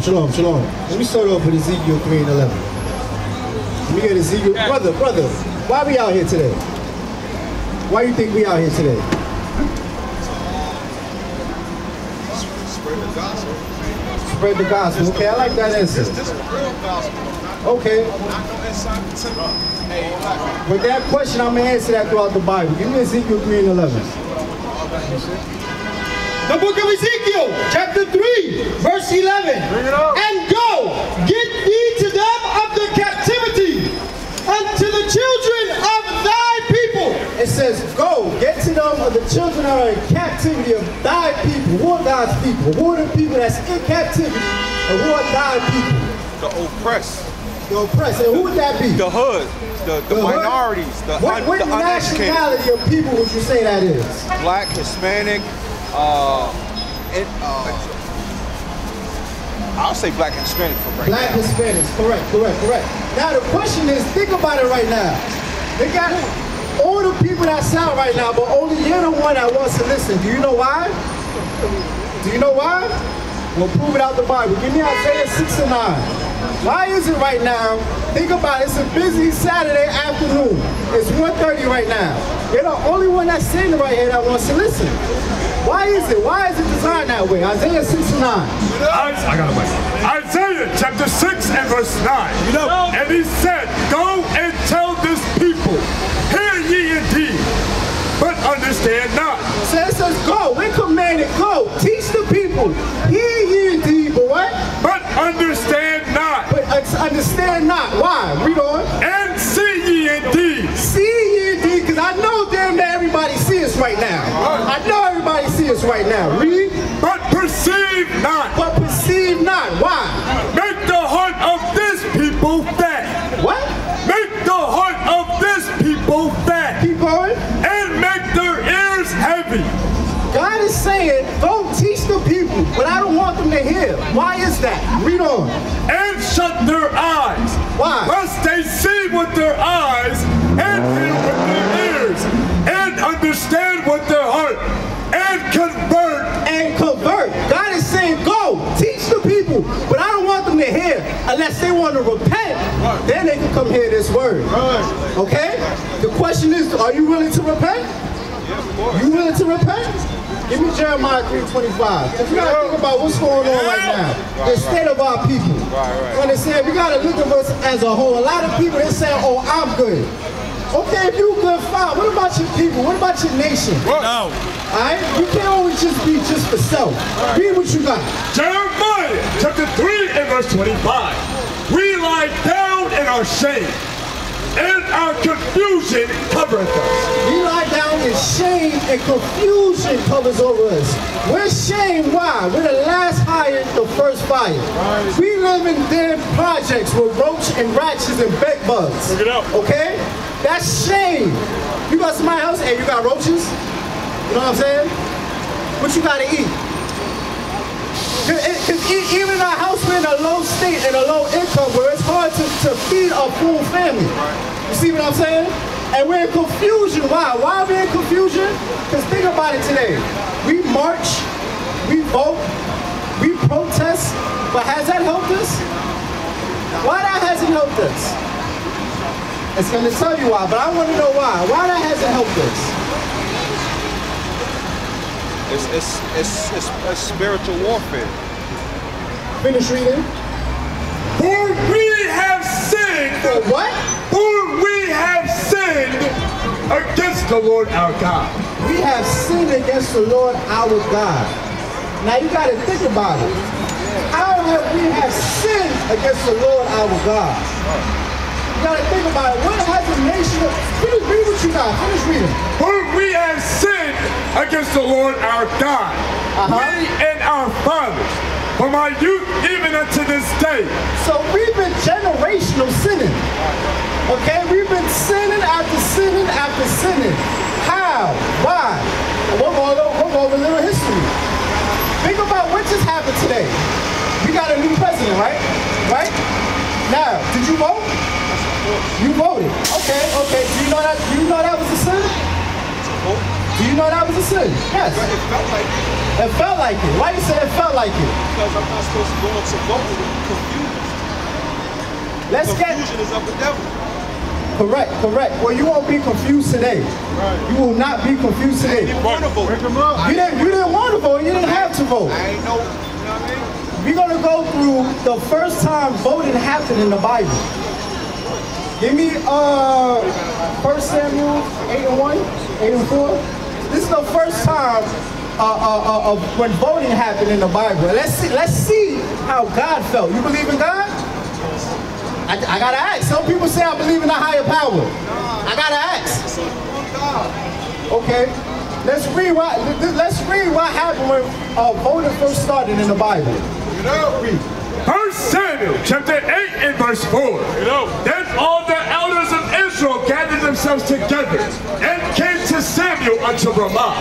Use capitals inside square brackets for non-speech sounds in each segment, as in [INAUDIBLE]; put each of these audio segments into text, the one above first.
Shalom, shalom, shalom. Let me start off with Ezekiel 3 and 11. Let me get Ezekiel. Brother, brother, why we out here today? Why you think we out here today? Spread the gospel. Spread the gospel. Okay, I like that answer. This is real gospel. Okay, Not no inside the Hey, black with that question, I'm going to answer that throughout the Bible. Give me Ezekiel 3 and 11. The book of Ezekiel, chapter 3, verse 11. And go, get thee to them of the captivity, unto the children of thy people. It says, go, get to them of the children that are in captivity of thy people. Who are God's people? Who are the people that's in captivity? And who are thy people? The oppressed. The oppressed. And who would that be? The hood. The, the, The minorities. The, What, un, what the nationality of people would you say that is? Black, Hispanic, uh, and, uh, I'll say black and Hispanic for right Black now. Hispanics. Correct, correct, correct. Now the question is, think about it right now. They got all the people that's out right now, but only you're the one that wants to listen. Do you know why? Do you know why? We'll prove it out the Bible. Give me Isaiah 6 and 9. Why is it right now? Think about it. It's a busy Saturday afternoon. It's 1.30 right now. You're the only one that's sitting right here that wants to listen. Why is it? Why is it designed that way? Isaiah 6 and 9. I, I got a mic. Isaiah chapter 6 and verse 9. You know. And he said, Go and tell this people, hear ye indeed, but understand not. So it says go. We're commanded go. Teach the people. Hear ye indeed, but what? But understand not. But uh, understand not. Why? Right now. Read. But perceive not. But perceive not. Why? Make the heart of this people fat. What? Make the heart of this people fat. Keep going. And make their ears heavy. God is saying, don't teach the people, but I don't want them to hear. Why is that? Read on. And shut their eyes. Why? Lest they see with their eyes and hear with their ears and understand with their heart and convert. and convert. God is saying, go, teach the people. But I don't want them to hear unless they want to repent. Then they can come hear this word. Okay? The question is, are you willing to repent? You willing to repent? Give me Jeremiah 3.25. Because we got to think about what's going on right now. The state of our people. You understand? We got to look at us as a whole. A lot of people, they say, oh, I'm good. Okay, if you good, fine. What about your people? What about your nation? No. Alright? You can't always just be just for self. Be what you got. Jeremiah chapter 3 and verse 25. We lie down in our shame, and our confusion covereth us. We lie down in shame and confusion covers over us. We're shame. Why? We're the last hired, the first fired. We live in dead projects with roach and ratchets and bed bugs. Look it up. Okay? That's shame. You got somebody else, hey, you got roaches? You know what I'm saying? What you gotta eat? Because even in our house, we're in a low state and a low income where it's hard to, to feed a full family. You see what I'm saying? And we're in confusion. Why? Why are we in confusion? Because think about it today. We march, we vote, we protest, but has that helped us? Why that hasn't helped us? It's going to tell you why, but I want to know why. Why that hasn't helped us? It's, it's, it's, it's, it's spiritual warfare. Finish reading. For we have sinned, For what? for we have sinned against the Lord our God. We have sinned against the Lord our God. Now you got to think about it. How have we have sinned against the Lord our God? You got to think about it. What has a nation? Finish read what you got. Finish reading. Against the Lord our God, Uh-huh. we and our fathers, from our youth even unto this day. So we've been generational sinning. Okay, we've been sinning after sinning after sinning. How? Why? We'll go over, we'll go over a little history. Think about what just happened today. We got a new president, right? Right? Now, did you vote? You voted. Okay, okay. Do you know that? Do you know that was a sin? To Do you know that was a sin? Yes. But it felt like it It felt like it. Why you say it felt like it? because I'm not supposed to go into vote confused. Let's get Confusion is of the devil. correct, correct. Well, you won't be confused today. Right. You will not be confused I today. didn't want to vote. You didn't, you didn't want to vote. You didn't have to vote. I ain't know, you know what I mean? We're gonna go through the first time voting happened in the Bible. Give me uh First Samuel 8 and 1, 8 and 4. This is the first time uh, uh, uh, of when voting happened in the Bible. Let's see, let's see how God felt. You believe in God? I, I gotta ask. Some people say I believe in a higher power. I gotta ask. So, God. Okay. Let's read what let's read what happened when uh, voting first started in the Bible. You know? Read. First Samuel chapter 8 and verse 4. Then all the elders of Israel gathered themselves together and came to Samuel unto Ramah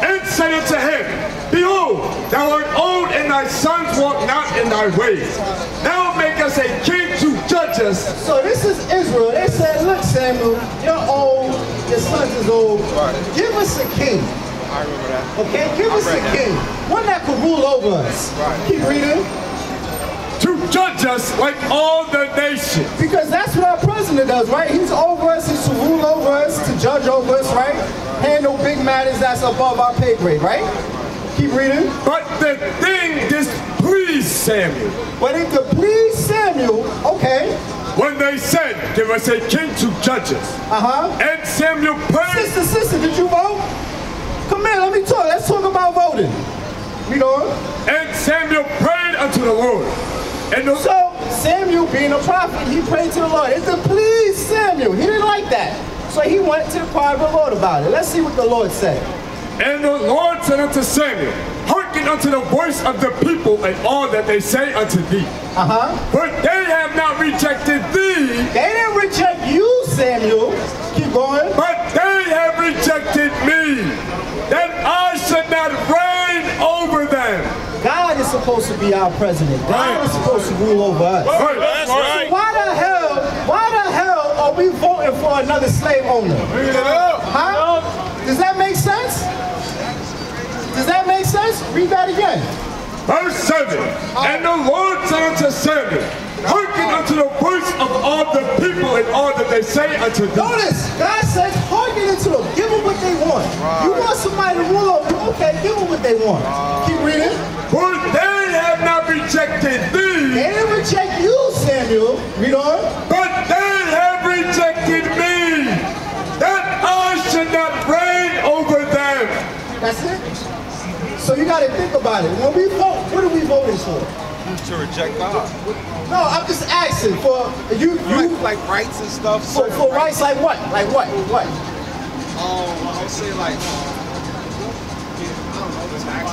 and said unto him, Behold, thou art old and thy sons walk not in thy ways. Now make us a king to judge us. So this is Israel. They said, look, Samuel, you're old, your sons is old. Give us a king. I remember that. Okay? Give us a read king. One that could rule over us. Right. Keep reading. Judge us like all the nations. Because that's what our president does, right? He's over us, he's to rule over us, to judge over us, right? Handle big matters that's above our pay grade, right? Keep reading. But the thing displeased Samuel But it please Samuel, okay, when they said, Give us a king to judge us. uh-huh. And Samuel prayed. Sister, sister, did you vote? Come here, let me talk. Let's talk about voting. Read on. And Samuel prayed unto the Lord. And the, So Samuel, being a prophet, he prayed to the Lord. It said, please, Samuel. He didn't like that. So he went to the choir of the Lord about it. Let's see what the Lord said. and the Lord said unto Samuel, Hearken unto the voice of the people and all that they say unto thee. Uh-huh. For they have not rejected thee, They didn't reject you, Samuel. Keep going. but they have rejected me, that I should not reign over them. God is supposed to be our president. God is supposed to rule over us. Right, that's So why the hell, why the hell are we voting for another slave owner? Huh? Does that make sense? Does that make sense? Read that again. Verse 7 uh-huh. And the Lord said unto Samuel, Hearken uh-huh. unto the voice of all the people and all that they say unto thee. Notice, God says, hearken unto them. Give them what they want. You want somebody to rule over you? Okay, give them what they want. Keep reading. For they have not rejected thee, They didn't reject you, Samuel. Read on. but they have rejected me, that I should not reign over them. That's it. So you got to think about it. When we vote, what are we voting for? To reject God. No, I'm just asking for you. Like, You like rights and stuff. for, for rights like what? Like what? What? Um, I'll say like, um, I don't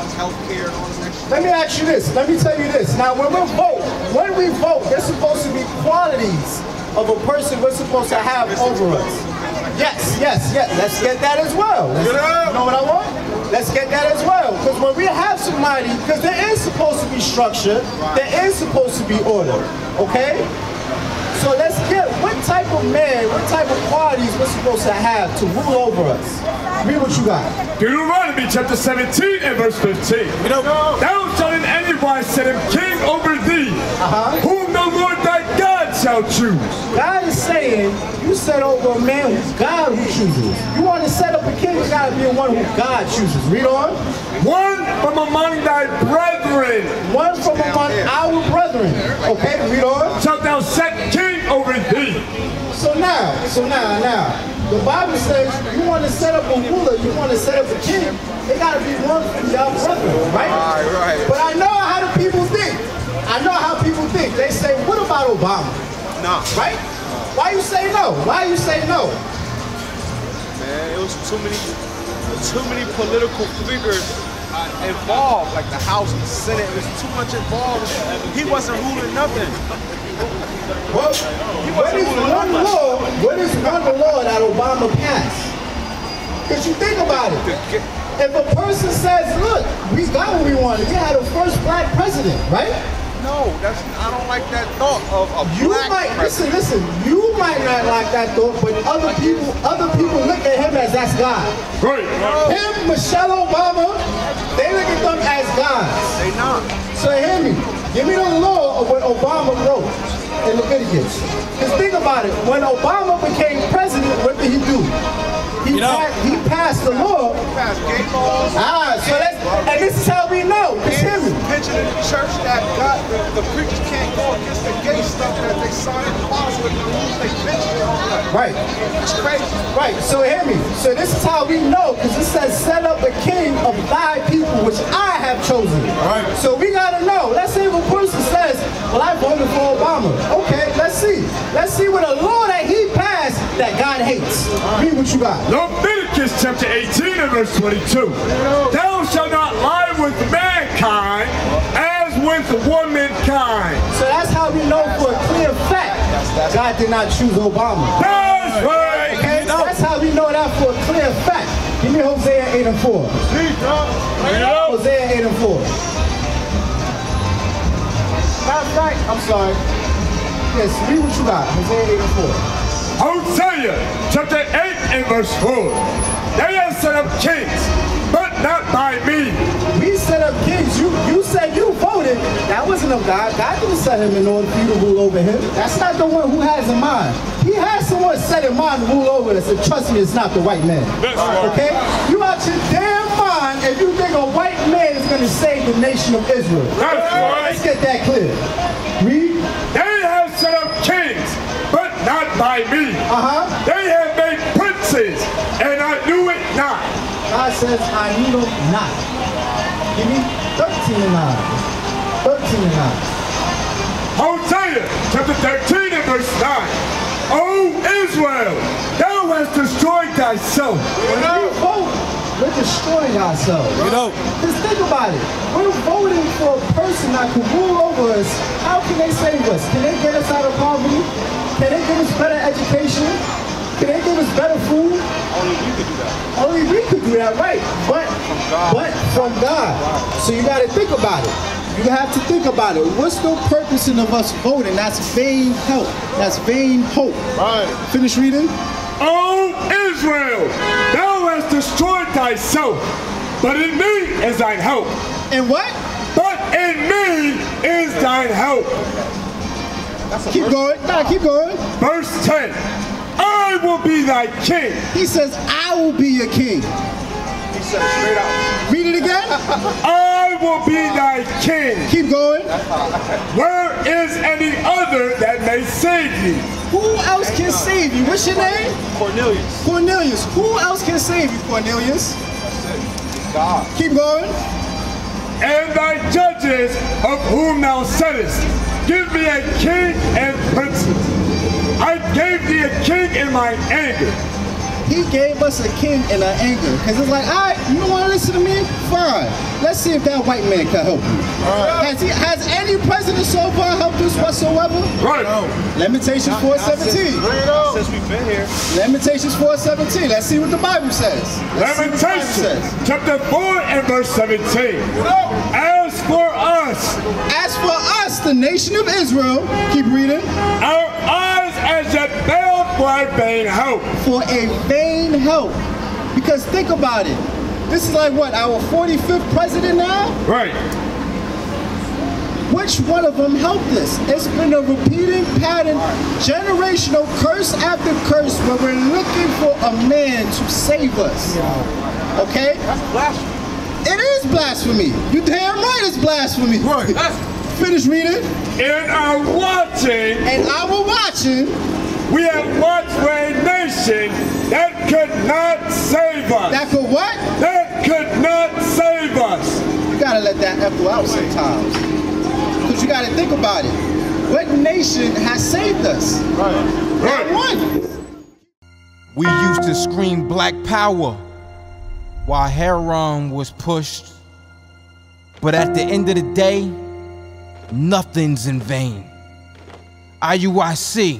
taxes, healthcare, and all this. Let me ask you this. Let me tell you this. Now, when we vote, when we vote, there's supposed to be qualities of a person we're supposed to have over us. Yes, yes, yes. Let's get that as well. Let's- you know what I want? Let's get that as well. Because when we have somebody, because there is supposed to be structure, there is supposed to be order. Okay? So let's get what type of man, what type of qualities we're supposed to have to rule over us. Read what you got. Deuteronomy chapter 17 and verse 15. You know, Thou shalt in any wise set him king over thee, uh-huh. whom the Lord thy God shall choose. God is saying, you set over a man who God who chooses. You want to set up a king, you gotta be one who God chooses. Read on. One from among thy brethren One from among so now, now, the Bible says you want to set up a ruler, you want to set up a king, it gotta be one from your brethren, right? Right, right. But I know how the people think. I know how people think. They say, what about Obama? Nah, Right? Why you say no? Why you say no? man, it was too many, too many political figures involved, like the House, the Senate. It was too much involved. He wasn't ruling nothing. Well, what is one law? What is one law that Obama passed? Because you think about it. If a person says, look, we got what we wanted. We had a first black president, right? No, that's I don't like that thought of a You black might listen, listen. You might not like that thought, but other people, other people look at him as that's God. Right. Him, Michelle Obama, they look at them as gods. They not. So hear me. Give me the law of what Obama wrote in Leviticus. Because think about it. When Obama became president, what did he do? He, passed, he passed the law. Pass gay laws. Ah, so that's, and this is how we know. Just hear me. In the church that got the, the preachers can't go against the gay stuff that they signed in laws with to lose their pension and all that. Right. It's crazy. Right, so hear me. So this is how we know, because it says, set up a king of thy people, which I have chosen. Right. So we gotta know. Let's say if a person says, well, I voted for Obama. Okay, let's see. Let's see what a Read what you got. Leviticus chapter 18 and verse 22. Thou shalt not lie with mankind as with womankind. So that's how we know for a clear fact God did not choose Obama. That's right. Okay, that's how we know that for a clear fact. Give me Hosea 8 and 4. Hosea 8 and 4. Matter of fact, I'm sorry. Yes, read what you got. Hosea 8 and 4. Hosea chapter 8 and verse 4. They have set up kings, but not by me. We set up kings. You you said you voted. That wasn't of God. God didn't set him in order for you to rule over him. That's not the one who has in mind. He has someone set in mind to rule over us, and trust me, it's not the white man. That's right. Okay? You out your damn mind if you think a white man is going to save the nation of Israel. That's Let's get that clear. Read. God says, I need them not. Give me 13 and 9. 13 and 9. Hosea chapter 13 and verse 9. O Israel, thou hast destroyed thyself. When we vote, we're destroying ourselves. You know. Just think about it. We're voting for a person that can rule over us. How can they save us? Can they get us out of poverty? Can they give us better education? Can they give us better food? Only you could do that. Only we could do that, right? But but from God. So you got to think about it. You have to think about it. What's the purpose in of us voting? That's vain help. That's vain hope. Right. Finish reading. O Israel, thou hast destroyed thyself, but in me is thine help. And what? But in me is thine help. Keep going. Nah, keep going. Verse 10. I will be thy king. He says, I will be your king. He said it straight out. Read it again. [LAUGHS] I will be thy king. Keep going. Where is any other that may save thee? Who else can save you? What's your name? Cornelius. Cornelius. Who else can save you, Cornelius? God. Keep going. And thy judges of whom thou saidest, give me a king and princes. I gave thee a king in my anger. He gave us a king in our anger. Because it's like, all right, you don't want to listen to me? Fine. Let's see if that white man can help you. Has, he, has any president so far helped us whatsoever? Right. Lamentations 4.17. Not since we've been here. Lamentations 4.17. Let's see what the Bible says. Let's see what the Bible Lamentations says. chapter 4 and verse 17. As for us, As for us, the nation of Israel, keep reading, our eyes as yet veiled for a vain hope. for a vain help. Because think about it. This is like what, our 45th president now? Right. Which one of them helped us? It's been a repeating pattern, generational curse after curse, where we're looking for a man to save us. Okay? That's blasphemy. It is blasphemy. You damn right it's blasphemy. Right. [LAUGHS] Finish reading. In our watching, And our watching, we have watched for a nation that could not save us. that could what? That could not save us. You gotta let that echo out sometimes. Because you gotta think about it. What nation has saved us? Not Right. one. We used to scream black power while heroin was pushed. But at the end of the day, nothing's in vain. IUIC